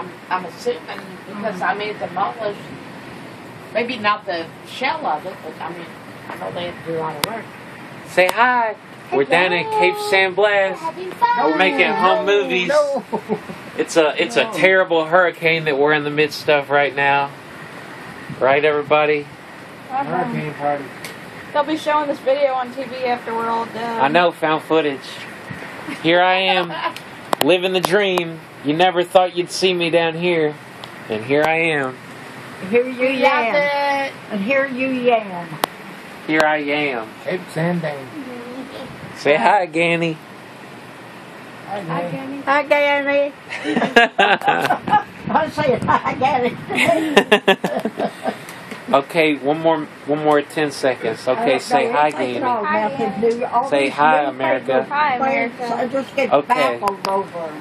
I'm I'm assuming because I mean the demolished. Maybe not the shell of it, but I mean I know they have to do a lot of work. Say hi. We're down in Cape San Blas. We're making home movies. No. It's a it's a terrible hurricane that we're in the midst of right now. Right, everybody? Hurricane uh-huh. party. They'll be showing this video on TV after we're all done. I know, found footage. Here I am, living the dream. You never thought you'd see me down here, and here I am. Here you We got yam. it. And here you yam. Here I am. Cape Sandane. Say hi, Ganny. Hi, Danny. Hi, Gary. I say it. I got it. Okay, one more, one more ten seconds. Okay, say hi, Ganny. Ganny. Say hi, America. Hi, America. I just get Okay. baffled over.